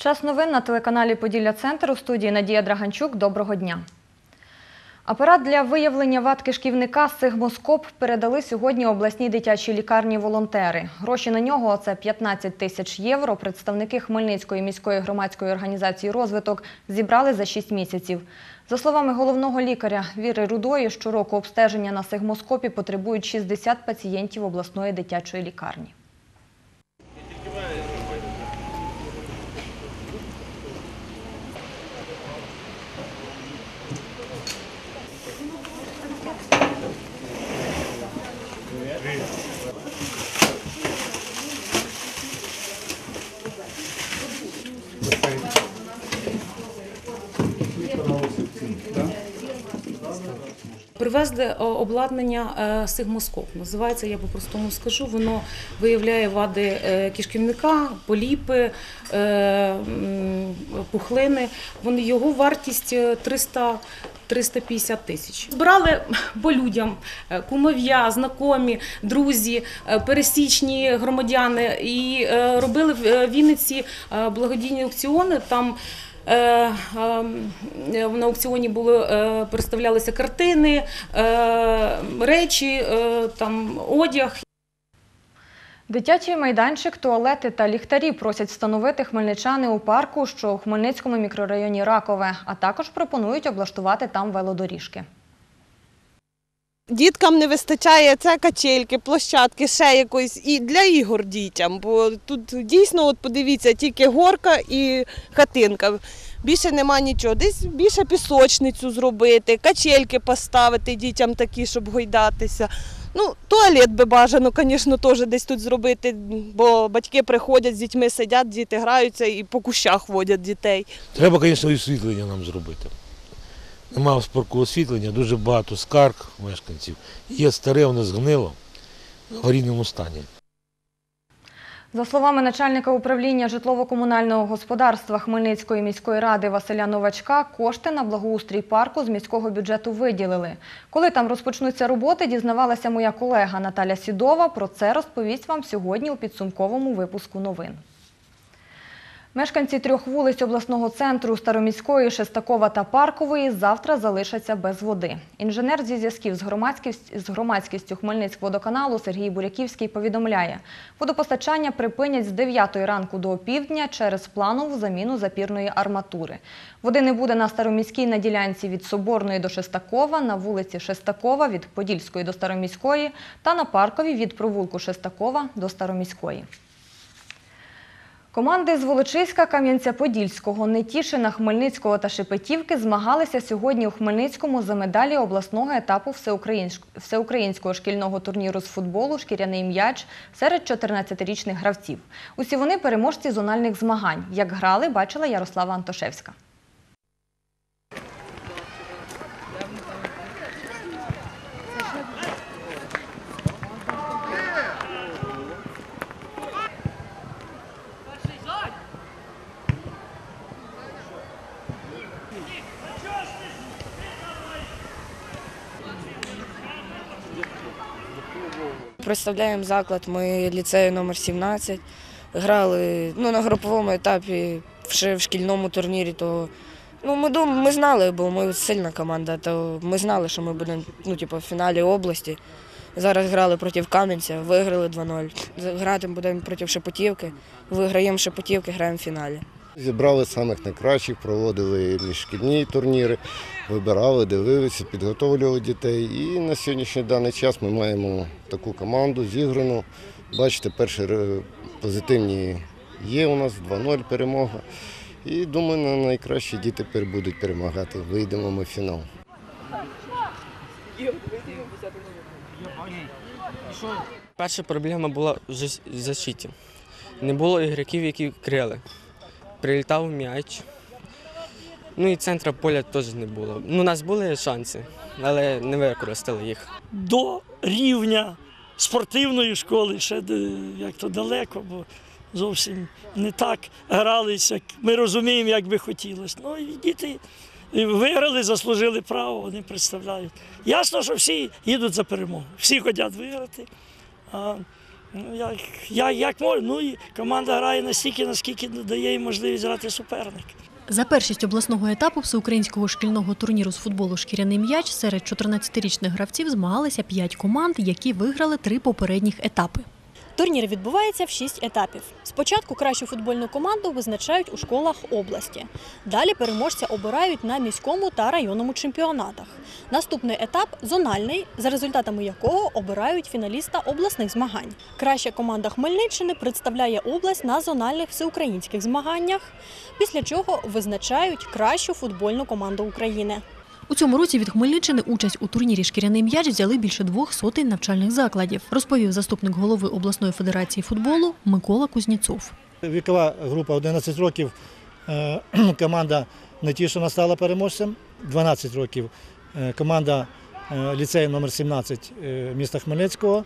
Час новин на телеканалі Поділля Центр у студії Надія Драганчук. Доброго дня. Апарат для виявлення вад кишківника Сигмоскоп передали сьогодні обласній дитячій лікарні волонтери. Гроші на нього це 15 тисяч євро. Представники Хмельницької міської громадської організації розвиток зібрали за 6 місяців. За словами головного лікаря Віри Рудої, щороку обстеження на сигмоскопі потребують 60 пацієнтів обласної дитячої лікарні. Привезли е, обладнання е, сигмоскоп. Називається, я по-простому скажу, воно виявляє вади е, кишківника, поліпи, пухлини. Його вартість е, 300 350 тисяч. Збирали по людям кумов'я, знайомі, друзі, пересічні громадяни і робили в Вінниці благодійні аукціони. Там На аукціоні були е, представлялися картини, е, речі, е, там одяг. Дитячий майданчик, туалети та ліхтарі просять встановити хмельничани у парку, що у Хмельницькому мікрорайоні Ракове, а також пропонують облаштувати там велодоріжки. Діткам не вистачає це качельки, площадки, ще якоїсь і для ігор дітям. Бо тут дійсно, от подивіться, тільки горка і хатинка. Більше нема нічого. Десь більше пісочницю зробити, качельки поставити дітям такі, щоб гойдатися. Ну, туалет би бажано, звісно, теж десь тут зробити, бо батьки приходять з дітьми, сидять, діти граються і по кущах водять дітей. Треба, звісно, освітлення нам зробити. Нема в спорку освітлення, дуже багато скарг мешканців. Є старе, воно згнило в аварійному стані. За словами начальника управління житлово-комунального господарства Хмельницької міської ради Василя Новачка, кошти на благоустрій парку з міського бюджету виділили. Коли там розпочнуться роботи, дізнавалася моя колега Наталя Сідова. Про це розповість вам сьогодні у підсумковому випуску новин. Мешканці трьох вулиць обласного центру Староміської, Шестакова та Паркової завтра залишаться без води. Інженер зі зв'язків з громадськістю, з громадськістю Хмельницькводоканалу Сергій Буряківський повідомляє, водопостачання припинять з 9 ранку до опівдня через планову заміну запірної арматури. Води не буде на Староміській на ділянці від Соборної до Шестакова, на вулиці Шестакова від Подільської до Староміської та на Парковій від провулку Шестакова до Староміської. Команди з Волочиська, Кам'янця-Подільського, Нетішина, Хмельницького та Шепетівки змагалися сьогодні у Хмельницькому за медалі обласного етапу всеукраїнського шкільного турніру з футболу «Шкіряний м'яч» серед 14-річних гравців. Усі вони переможці зональних змагань. Як грали, бачила Ярослава Антошевська. Представляємо заклад, ми ліцею номер 17. Грали ну, на груповому етапі ще в шкільному турнірі, то ну, ми, дум, ми знали, бо ми сильна команда, то ми знали, що ми будемо ну, типу, в фіналі області. Зараз грали проти Кам'янця, виграли 2-0. Грати будемо проти Шепотівки, виграємо Шепотівки, граємо в фіналі. Зібрали самих найкращих, проводили міжшкільні турніри, вибирали, дивилися, підготовлювали дітей. І на сьогоднішній даний час ми маємо таку команду зіграну. Бачите, перші позитивні є у нас 2-0 перемога. І думаю, на найкращі діти будуть перемагати. Вийдемо ми в фінал. Перша проблема була в защиті. Не було ігроків, які крили. Прилітав м'яч. Ну і центра поля теж не було. Ну, у нас були шанси, але не використали їх. до рівня спортивної школи ще як то далеко, бо зовсім не так грались, як ми розуміємо, як би хотілося. Ну і діти виграли, заслужили право, вони представляють. Ясно, що всі їдуть за перемогу. Всі хочуть виграти. А Ну, як, як, як можна. Ну команда грає настільки, наскільки дає їй можливість грати суперник. За першість обласного етапу всеукраїнського шкільного турніру з футболу «Шкіряний м'яч» серед 14-річних гравців змагалися 5 команд, які виграли три попередніх етапи. Турнір відбувається в шість етапів. Спочатку кращу футбольну команду визначають у школах області. Далі переможця обирають на міському та районному чемпіонатах. Наступний етап зональний, за результатами якого обирають фіналіста обласних змагань. Краща команда Хмельниччини представляє область на зональних всеукраїнських змаганнях, після чого визначають кращу футбольну команду України. У цьому році від Хмельниччини участь у турнірі «Шкіряний м'яч» взяли більше двох сотень навчальних закладів, розповів заступник голови обласної федерації футболу Микола Кузніцов. Вікова група 11 років. е, Команда Нетішина стала переможцем. 12 років е, команда е, ліцею номер 17 е, міста Хмельницького.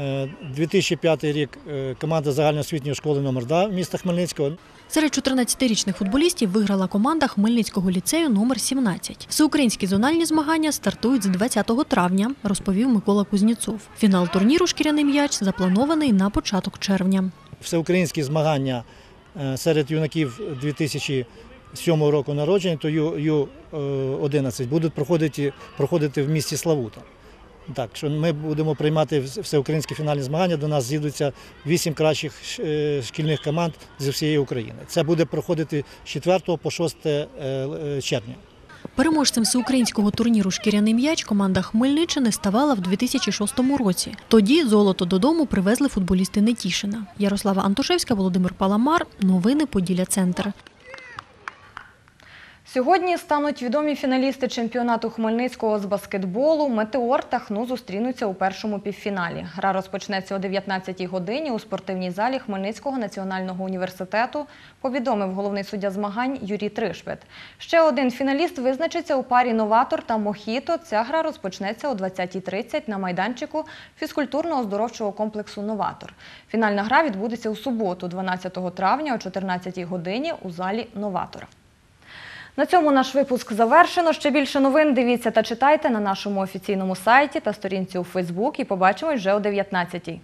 Е, 2005 рік е, команда загальноосвітньої школи номер 2 міста Хмельницького. Серед 14-річних футболістів виграла команда Хмельницького ліцею номер 17. Всеукраїнські зональні змагання стартують з 20 травня, розповів Микола Кузніцов. Фінал турніру «Шкіряний м'яч» запланований на початок червня. Всеукраїнські змагання е, серед юнаків 2007 року народження, то Ю- Ю-11 будуть проходити, проходити в місті Славута. Так, що ми будемо приймати всеукраїнські фінальні змагання. До нас з'їдуться вісім кращих е, шкільних команд зі всієї України. Це буде проходити з 4 по 6 е, е, червня. Переможцем всеукраїнського турніру «Шкіряний м'яч» команда Хмельниччини ставала в 2006 році. Тоді золото додому привезли футболісти Нетішина. Ярослава Антошевська, Володимир Паламар. Новини Поділля Центр. Сьогодні стануть відомі фіналісти чемпіонату Хмельницького з баскетболу. Метеор та ХНУ зустрінуться у першому півфіналі. Гра розпочнеться о 19-й годині у спортивній залі Хмельницького національного університету, повідомив головний суддя змагань Юрій Тришпет. Ще один фіналіст визначиться у парі «Новатор» та «Мохіто». Ця гра розпочнеться о 20.30 на майданчику фізкультурно-оздоровчого комплексу «Новатор». Фінальна гра відбудеться у суботу, 12 травня о 14-й годині у залі «Новатор». На цьому наш випуск завершено. Ще більше новин дивіться та читайте на нашому офіційному сайті та сторінці у Фейсбук. І побачимось вже о 19-й.